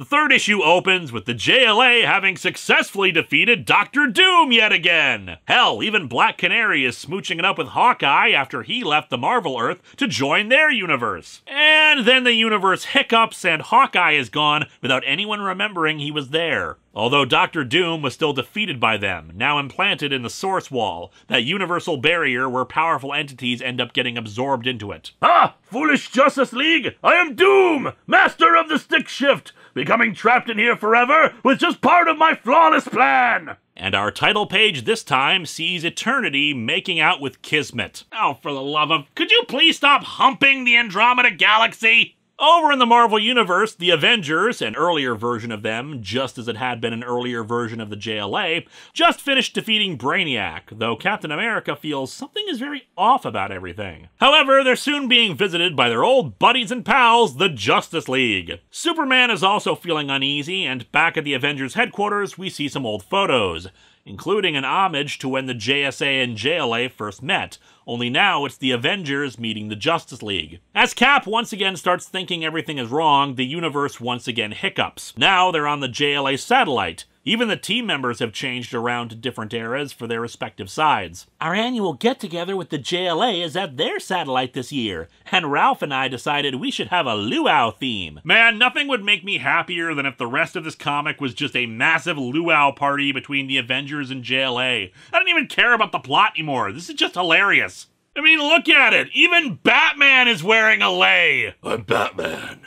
The third issue opens with the JLA having successfully defeated Doctor Doom yet again. Hell, even Black Canary is smooching it up with Hawkeye after he left the Marvel Earth to join their universe. And then the universe hiccups and Hawkeye is gone without anyone remembering he was there. Although Doctor Doom was still defeated by them, now implanted in the Source Wall, that universal barrier where powerful entities end up getting absorbed into it. Ah, foolish Justice League! I am Doom, master of the stick shift! Becoming trapped in here forever was just part of my flawless plan! And our title page this time sees Eternity making out with Kismet. Oh, for the love of. Could you please stop humping the Andromeda Galaxy? Over in the Marvel Universe, the Avengers, an earlier version of them, just as it had been an earlier version of the JLA, just finished defeating Brainiac, though Captain America feels something is very off about everything. However, they're soon being visited by their old buddies and pals, the Justice League. Superman is also feeling uneasy, and back at the Avengers headquarters, we see some old photos including an homage to when the JSA and JLA first met, only now it's the Avengers meeting the Justice League. As Cap once again starts thinking everything is wrong, the universe once again hiccups. Now they're on the JLA satellite, even the team members have changed around to different eras for their respective sides. Our annual get together with the JLA is at their satellite this year, and Ralph and I decided we should have a luau theme. Man, nothing would make me happier than if the rest of this comic was just a massive luau party between the Avengers and JLA. I don't even care about the plot anymore. This is just hilarious. I mean, look at it. Even Batman is wearing a lei. I'm Batman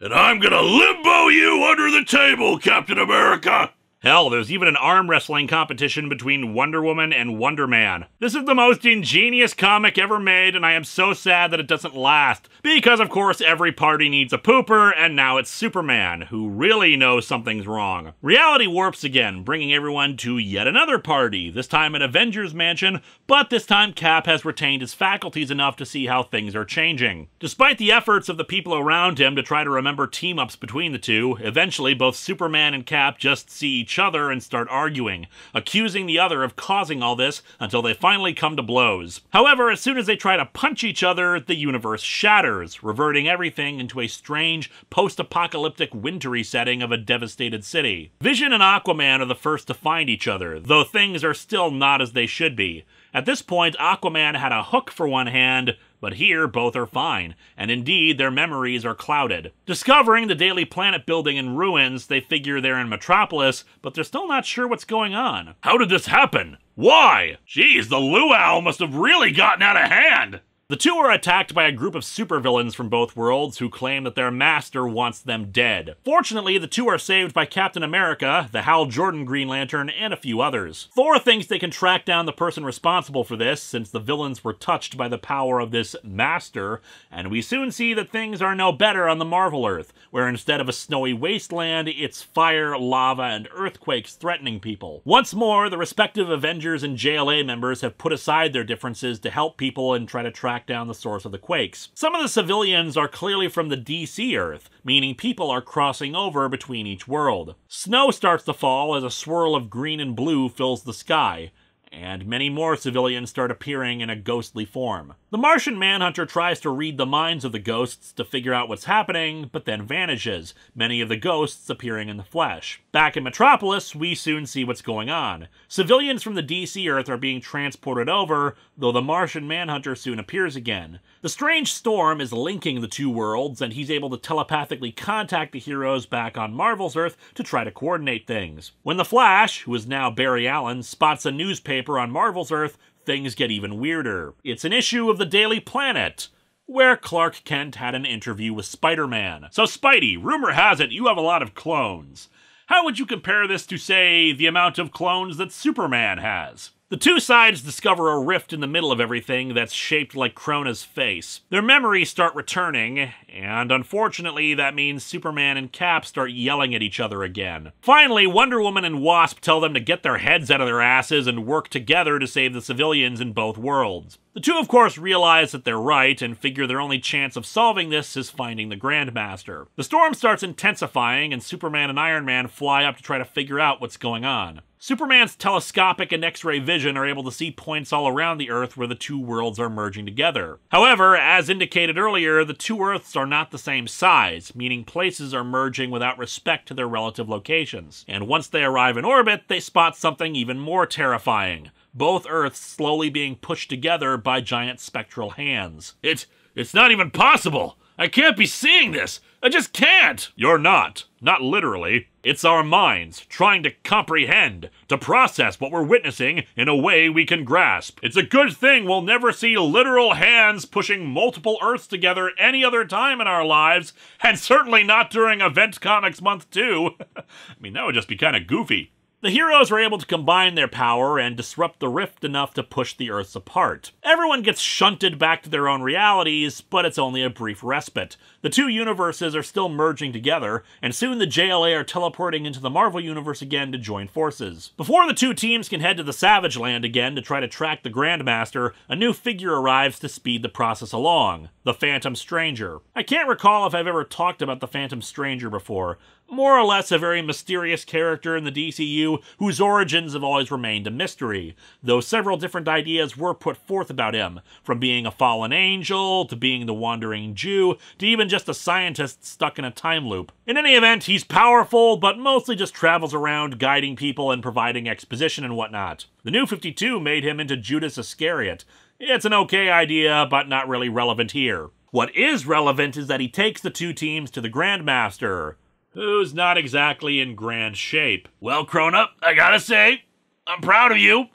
and I'm gonna limbo you under the table, Captain America! Hell, there's even an arm wrestling competition between Wonder Woman and Wonder Man. This is the most ingenious comic ever made, and I am so sad that it doesn't last. Because, of course, every party needs a pooper, and now it's Superman, who really knows something's wrong. Reality warps again, bringing everyone to yet another party, this time at Avengers Mansion, but this time Cap has retained his faculties enough to see how things are changing. Despite the efforts of the people around him to try to remember team ups between the two, eventually both Superman and Cap just see each other and start arguing, accusing the other of causing all this until they finally come to blows. However, as soon as they try to punch each other, the universe shatters, reverting everything into a strange, post apocalyptic, wintry setting of a devastated city. Vision and Aquaman are the first to find each other, though things are still not as they should be. At this point, Aquaman had a hook for one hand, but here both are fine, and indeed their memories are clouded. Discovering the Daily Planet building in ruins, they figure they're in Metropolis, but they're still not sure what's going on. How did this happen? Why? Geez, the luau must have really gotten out of hand! The two are attacked by a group of supervillains from both worlds who claim that their master wants them dead. Fortunately, the two are saved by Captain America, the Hal Jordan Green Lantern, and a few others. Thor thinks they can track down the person responsible for this, since the villains were touched by the power of this master, and we soon see that things are no better on the Marvel Earth, where instead of a snowy wasteland, it's fire, lava, and earthquakes threatening people. Once more, the respective Avengers and JLA members have put aside their differences to help people and try to track track down the source of the quakes. Some of the civilians are clearly from the DC Earth, meaning people are crossing over between each world. Snow starts to fall as a swirl of green and blue fills the sky, and many more civilians start appearing in a ghostly form. The Martian Manhunter tries to read the minds of the ghosts to figure out what's happening, but then vanishes, many of the ghosts appearing in the flesh. Back in Metropolis, we soon see what's going on. Civilians from the DC Earth are being transported over, though the Martian Manhunter soon appears again. The strange storm is linking the two worlds, and he's able to telepathically contact the heroes back on Marvel's Earth to try to coordinate things. When the Flash, who is now Barry Allen, spots a newspaper on Marvel's Earth, things get even weirder. It's an issue of the Daily Planet where Clark Kent had an interview with Spider Man. So, Spidey, rumor has it you have a lot of clones. How would you compare this to, say, the amount of clones that Superman has? The two sides discover a rift in the middle of everything that's shaped like Krona's face. Their memories start returning, and unfortunately, that means Superman and Cap start yelling at each other again. Finally, Wonder Woman and Wasp tell them to get their heads out of their asses and work together to save the civilians in both worlds. The two, of course, realize that they're right and figure their only chance of solving this is finding the Grandmaster. The storm starts intensifying, and Superman and Iron Man fly up to try to figure out what's going on. Superman's telescopic and X ray vision are able to see points all around the Earth where the two worlds are merging together. However, as indicated earlier, the two Earths are not the same size, meaning places are merging without respect to their relative locations. And once they arrive in orbit, they spot something even more terrifying both Earths slowly being pushed together by giant spectral hands. It, it's not even possible! I can't be seeing this! I just can't! You're not. Not literally. It's our minds trying to comprehend, to process what we're witnessing in a way we can grasp. It's a good thing we'll never see literal hands pushing multiple Earths together any other time in our lives, and certainly not during Event Comics Month 2. I mean, that would just be kind of goofy. The heroes are able to combine their power and disrupt the rift enough to push the Earths apart. Everyone gets shunted back to their own realities, but it's only a brief respite. The two universes are still merging together, and soon the JLA are teleporting into the Marvel Universe again to join forces. Before the two teams can head to the Savage Land again to try to track the Grandmaster, a new figure arrives to speed the process along the Phantom Stranger. I can't recall if I've ever talked about the Phantom Stranger before, more or less a very mysterious character in the DCU whose origins have always remained a mystery, though several different ideas were put forth about him, from being a fallen angel, to being the wandering Jew, to even just a scientist stuck in a time loop. In any event, he's powerful, but mostly just travels around guiding people and providing exposition and whatnot. The new 52 made him into Judas Iscariot. It's an okay idea, but not really relevant here. What is relevant is that he takes the two teams to the Grandmaster, who's not exactly in grand shape. Well, Krona, I gotta say, I'm proud of you.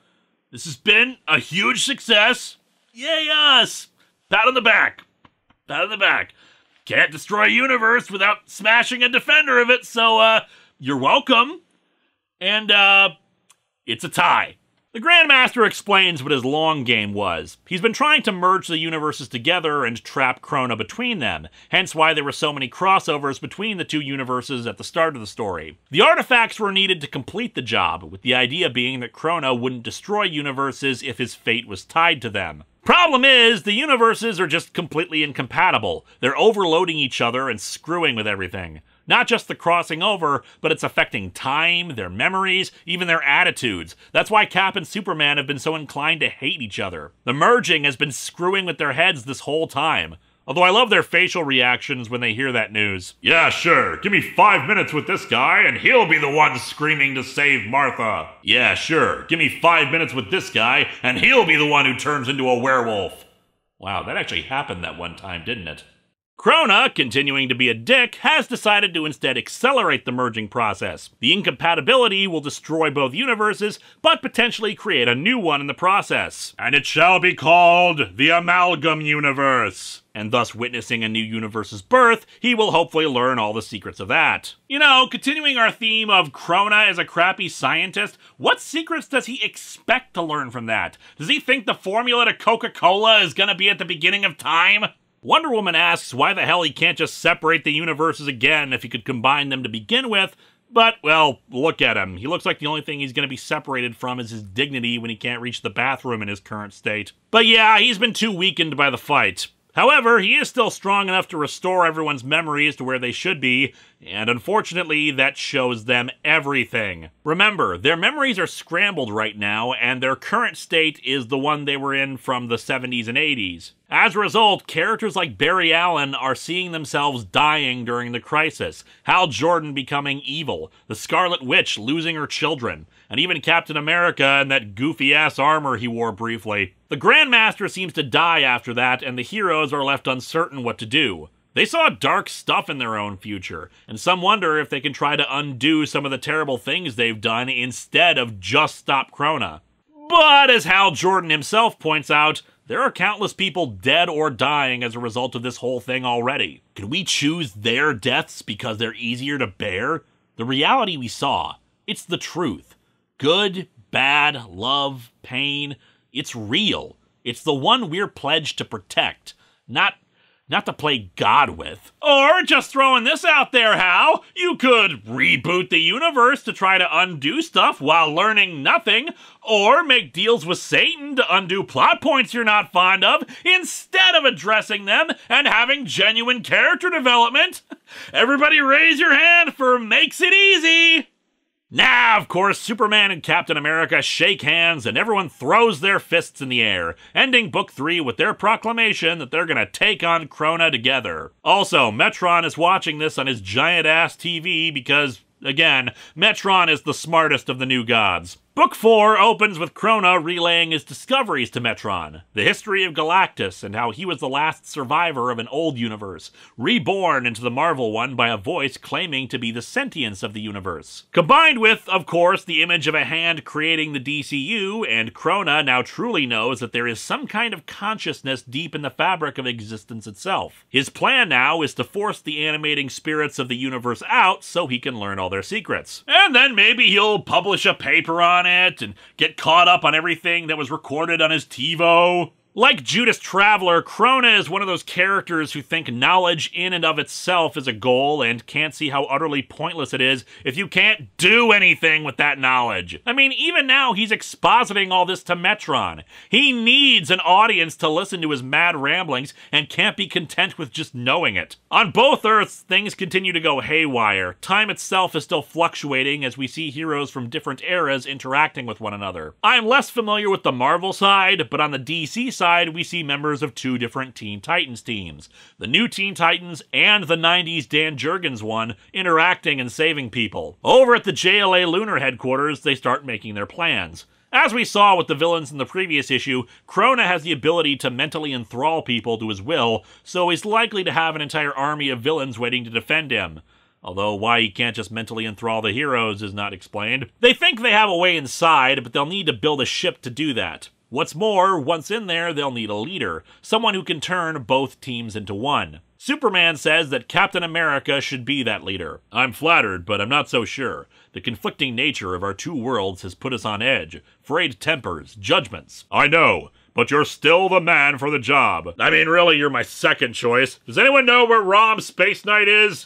This has been a huge success. Yay, us! Pat on the back. Pat on the back. Can't destroy a universe without smashing a defender of it, so, uh, you're welcome. And, uh, it's a tie. The Grandmaster explains what his long game was. He's been trying to merge the universes together and trap Krona between them, hence why there were so many crossovers between the two universes at the start of the story. The artifacts were needed to complete the job, with the idea being that Krona wouldn't destroy universes if his fate was tied to them. Problem is, the universes are just completely incompatible. They're overloading each other and screwing with everything. Not just the crossing over, but it's affecting time, their memories, even their attitudes. That's why Cap and Superman have been so inclined to hate each other. The merging has been screwing with their heads this whole time. Although I love their facial reactions when they hear that news. Yeah, sure. Give me five minutes with this guy, and he'll be the one screaming to save Martha. Yeah, sure. Give me five minutes with this guy, and he'll be the one who turns into a werewolf. Wow, that actually happened that one time, didn't it? Krona, continuing to be a dick, has decided to instead accelerate the merging process. The incompatibility will destroy both universes, but potentially create a new one in the process. And it shall be called the Amalgam Universe. And thus witnessing a new universe's birth, he will hopefully learn all the secrets of that. You know, continuing our theme of Krona as a crappy scientist, what secrets does he expect to learn from that? Does he think the formula to Coca-Cola is gonna be at the beginning of time? Wonder Woman asks why the hell he can't just separate the universes again if he could combine them to begin with, but, well, look at him. He looks like the only thing he's going to be separated from is his dignity when he can't reach the bathroom in his current state. But yeah, he's been too weakened by the fight. However, he is still strong enough to restore everyone's memories to where they should be, and unfortunately, that shows them everything. Remember, their memories are scrambled right now, and their current state is the one they were in from the 70s and 80s. As a result, characters like Barry Allen are seeing themselves dying during the crisis, Hal Jordan becoming evil, the Scarlet Witch losing her children, and even Captain America and that goofy ass armor he wore briefly. The Grandmaster seems to die after that, and the heroes are left uncertain what to do. They saw dark stuff in their own future, and some wonder if they can try to undo some of the terrible things they've done instead of just stop Krona. But as Hal Jordan himself points out, there are countless people dead or dying as a result of this whole thing already. Can we choose their deaths because they're easier to bear? The reality we saw, it's the truth. Good, bad, love, pain, it's real. It's the one we're pledged to protect, not not to play God with. Or just throwing this out there, Hal, you could reboot the universe to try to undo stuff while learning nothing, or make deals with Satan to undo plot points you're not fond of instead of addressing them and having genuine character development. Everybody raise your hand for makes it easy. Now, of course, Superman and Captain America shake hands and everyone throws their fists in the air, ending book three with their proclamation that they're gonna take on Krona together. Also, Metron is watching this on his giant ass TV because, again, Metron is the smartest of the new gods. Book 4 opens with Krona relaying his discoveries to Metron, the history of Galactus and how he was the last survivor of an old universe, reborn into the Marvel one by a voice claiming to be the sentience of the universe. Combined with, of course, the image of a hand creating the DCU, and Krona now truly knows that there is some kind of consciousness deep in the fabric of existence itself. His plan now is to force the animating spirits of the universe out so he can learn all their secrets. And then maybe he'll publish a paper on it and get caught up on everything that was recorded on his TiVo. Like Judas Traveler, Krona is one of those characters who think knowledge in and of itself is a goal and can't see how utterly pointless it is if you can't do anything with that knowledge. I mean, even now he's expositing all this to Metron. He needs an audience to listen to his mad ramblings and can't be content with just knowing it. On both Earths, things continue to go haywire. Time itself is still fluctuating as we see heroes from different eras interacting with one another. I'm less familiar with the Marvel side, but on the DC side, side, we see members of two different Teen Titans teams the new Teen Titans and the 90s Dan Jurgens one interacting and saving people. Over at the JLA Lunar headquarters, they start making their plans. As we saw with the villains in the previous issue, Krona has the ability to mentally enthrall people to his will, so he's likely to have an entire army of villains waiting to defend him. Although why he can't just mentally enthrall the heroes is not explained. They think they have a way inside, but they'll need to build a ship to do that. What's more, once in there, they'll need a leader, someone who can turn both teams into one. Superman says that Captain America should be that leader. I'm flattered, but I'm not so sure. The conflicting nature of our two worlds has put us on edge. Frayed tempers, judgments. I know, but you're still the man for the job. I mean, really, you're my second choice. Does anyone know where Rom Space Knight is?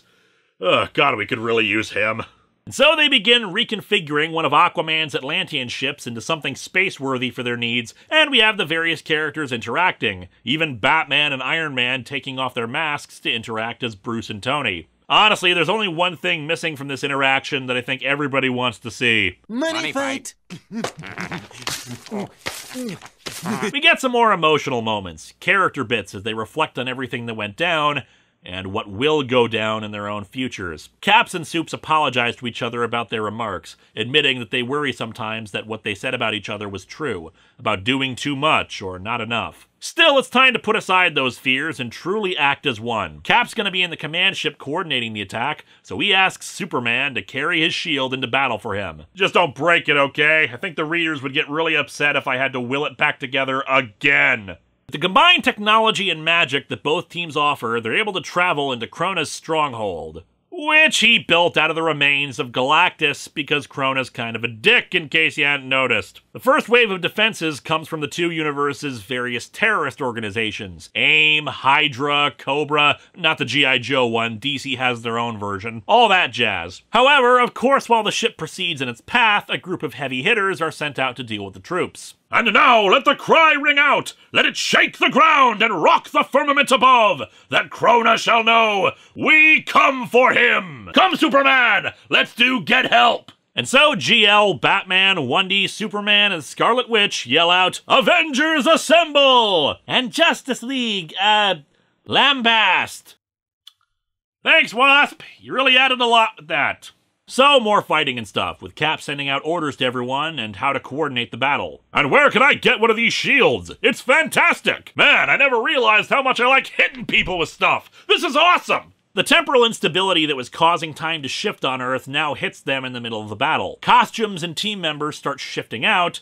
Ugh, God, we could really use him. And so they begin reconfiguring one of Aquaman's Atlantean ships into something space-worthy for their needs, and we have the various characters interacting, even Batman and Iron Man taking off their masks to interact as Bruce and Tony. Honestly, there's only one thing missing from this interaction that I think everybody wants to see. Money, Money fight! we get some more emotional moments, character bits as they reflect on everything that went down, and what will go down in their own futures. Caps and Soups apologize to each other about their remarks, admitting that they worry sometimes that what they said about each other was true, about doing too much or not enough. Still, it's time to put aside those fears and truly act as one. Cap's gonna be in the command ship coordinating the attack, so he asks Superman to carry his shield into battle for him. Just don't break it, okay? I think the readers would get really upset if I had to will it back together again. With the combined technology and magic that both teams offer, they're able to travel into Krona's stronghold which he built out of the remains of Galactus because Krona's kind of a dick, in case you hadn't noticed. The first wave of defenses comes from the two universes' various terrorist organizations AIM, Hydra, Cobra, not the G.I. Joe one, DC has their own version, all that jazz. However, of course, while the ship proceeds in its path, a group of heavy hitters are sent out to deal with the troops. And now let the cry ring out! Let it shake the ground and rock the firmament above! That Krona shall know we come for him! Come, Superman! Let's do get help! And so GL, Batman, Wondy, Superman, and Scarlet Witch yell out, Avengers Assemble! And Justice League, uh, Lambast! Thanks, Wasp! You really added a lot with that. So, more fighting and stuff, with Cap sending out orders to everyone and how to coordinate the battle. And where can I get one of these shields? It's fantastic! Man, I never realized how much I like hitting people with stuff! This is awesome! The temporal instability that was causing time to shift on Earth now hits them in the middle of the battle. Costumes and team members start shifting out,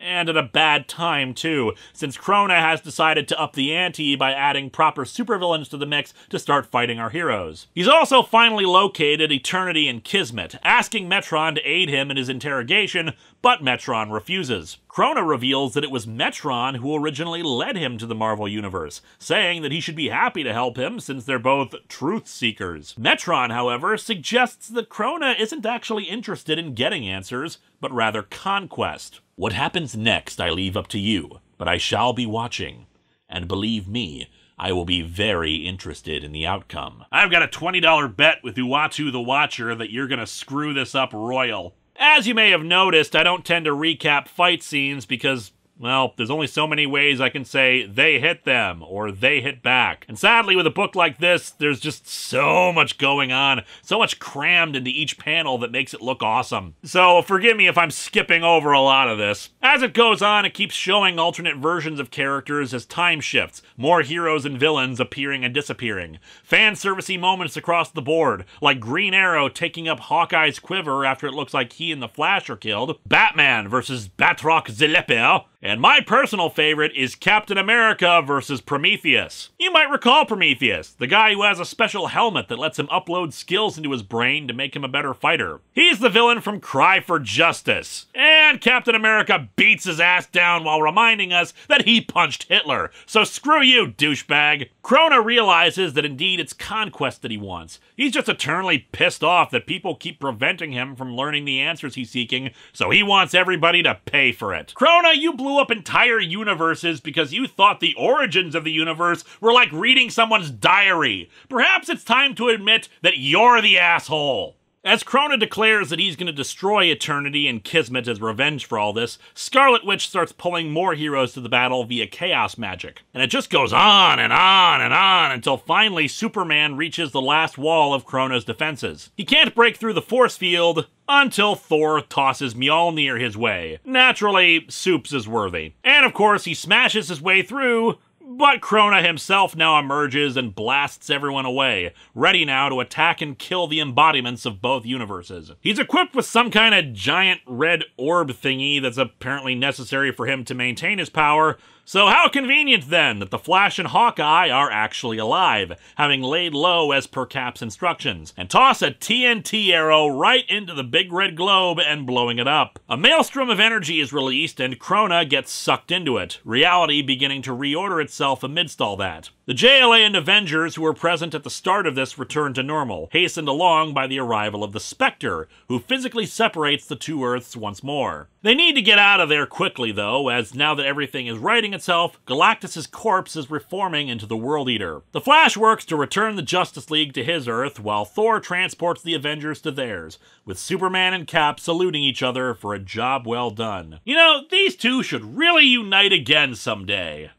and at a bad time, too, since Krona has decided to up the ante by adding proper supervillains to the mix to start fighting our heroes. He's also finally located Eternity and Kismet, asking Metron to aid him in his interrogation, but Metron refuses. Krona reveals that it was Metron who originally led him to the Marvel Universe, saying that he should be happy to help him since they're both truth seekers. Metron, however, suggests that Krona isn't actually interested in getting answers, but rather conquest. What happens next I leave up to you, but I shall be watching. And believe me, I will be very interested in the outcome. I've got a $20 bet with Uatu the Watcher that you're gonna screw this up royal. As you may have noticed, I don't tend to recap fight scenes because well, there's only so many ways I can say they hit them or they hit back. And sadly, with a book like this, there's just so much going on, so much crammed into each panel that makes it look awesome. So forgive me if I'm skipping over a lot of this. As it goes on, it keeps showing alternate versions of characters as time shifts, more heroes and villains appearing and disappearing, fan servicey moments across the board, like Green Arrow taking up Hawkeye's quiver after it looks like he and the Flash are killed, Batman versus Batroc the Leper, and my personal favorite is Captain America versus Prometheus. You might recall Prometheus, the guy who has a special helmet that lets him upload skills into his brain to make him a better fighter. He's the villain from Cry for Justice. And Captain America beats his ass down while reminding us that he punched Hitler. So screw you, douchebag. Krona realizes that indeed it's conquest that he wants. He's just eternally pissed off that people keep preventing him from learning the answers he's seeking, so he wants everybody to pay for it. Krona, you blew up entire universes because you thought the origins of the universe were like reading someone's diary. Perhaps it's time to admit that you're the asshole. As Krona declares that he's going to destroy Eternity and Kismet as revenge for all this, Scarlet Witch starts pulling more heroes to the battle via chaos magic. And it just goes on and on and on until finally Superman reaches the last wall of Krona's defenses. He can't break through the force field until Thor tosses Mjolnir his way. Naturally, Soups is worthy. And of course, he smashes his way through but Krona himself now emerges and blasts everyone away, ready now to attack and kill the embodiments of both universes. He's equipped with some kind of giant red orb thingy that's apparently necessary for him to maintain his power, so how convenient then that the Flash and Hawkeye are actually alive, having laid low as per Cap's instructions, and toss a TNT arrow right into the big red globe and blowing it up. A maelstrom of energy is released and Krona gets sucked into it, reality beginning to reorder itself amidst all that. The JLA and Avengers who were present at the start of this return to normal, hastened along by the arrival of the Spectre, who physically separates the two Earths once more. They need to get out of there quickly, though, as now that everything is righting itself, Galactus' corpse is reforming into the World Eater. The Flash works to return the Justice League to his Earth, while Thor transports the Avengers to theirs, with Superman and Cap saluting each other for a job well done. You know, these two should really unite again someday.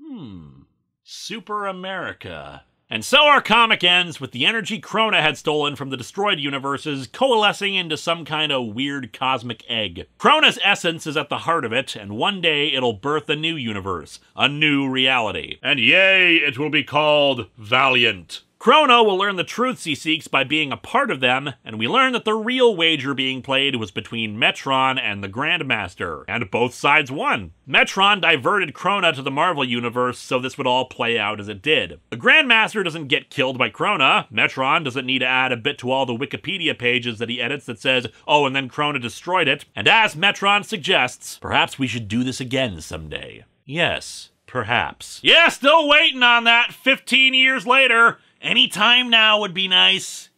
Hmm. Super America. And so our comic ends with the energy Krona had stolen from the destroyed universes coalescing into some kind of weird cosmic egg. Krona's essence is at the heart of it, and one day it'll birth a new universe, a new reality. And yay, it will be called Valiant. Krona will learn the truths he seeks by being a part of them, and we learn that the real wager being played was between Metron and the Grandmaster, and both sides won. Metron diverted Krona to the Marvel Universe so this would all play out as it did. The Grandmaster doesn't get killed by Krona, Metron doesn't need to add a bit to all the Wikipedia pages that he edits that says, oh, and then Krona destroyed it, and as Metron suggests, perhaps we should do this again someday. Yes, perhaps. Yeah, still waiting on that 15 years later. Any time now would be nice.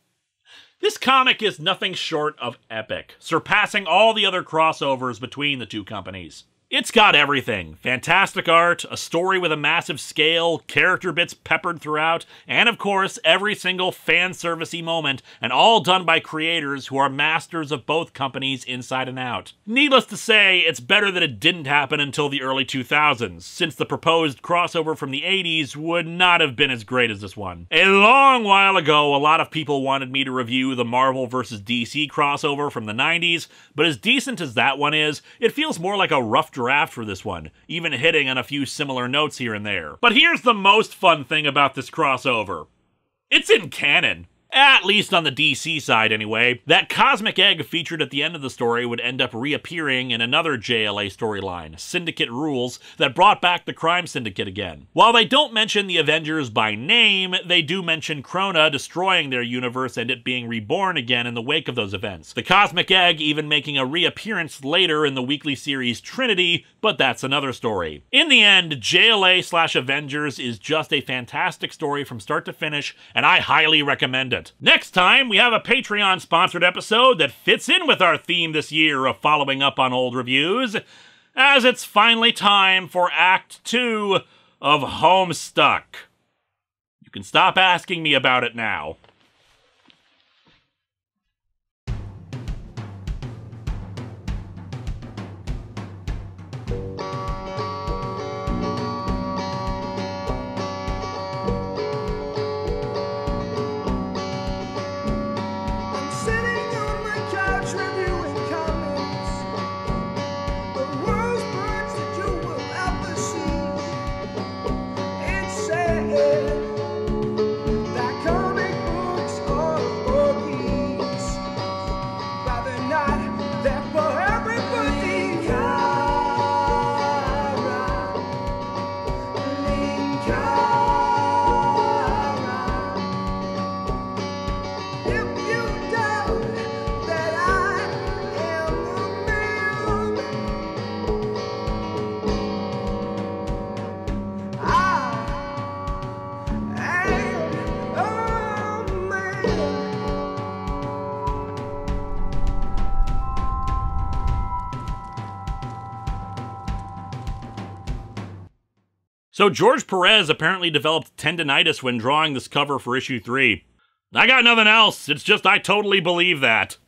This comic is nothing short of epic, surpassing all the other crossovers between the two companies. It's got everything fantastic art, a story with a massive scale, character bits peppered throughout, and of course, every single fan servicey moment, and all done by creators who are masters of both companies inside and out. Needless to say, it's better that it didn't happen until the early 2000s, since the proposed crossover from the 80s would not have been as great as this one. A long while ago, a lot of people wanted me to review the Marvel vs. DC crossover from the 90s, but as decent as that one is, it feels more like a rough draft for this one, even hitting on a few similar notes here and there. But here's the most fun thing about this crossover. It's in canon. At least on the DC side, anyway. That cosmic egg featured at the end of the story would end up reappearing in another JLA storyline, Syndicate Rules, that brought back the Crime Syndicate again. While they don't mention the Avengers by name, they do mention Krona destroying their universe and it being reborn again in the wake of those events. The cosmic egg even making a reappearance later in the weekly series Trinity, but that's another story. In the end, JLA slash Avengers is just a fantastic story from start to finish, and I highly recommend it. Next time, we have a Patreon sponsored episode that fits in with our theme this year of following up on old reviews, as it's finally time for Act 2 of Homestuck. You can stop asking me about it now. So George Perez apparently developed tendonitis when drawing this cover for issue 3. I got nothing else, it's just I totally believe that.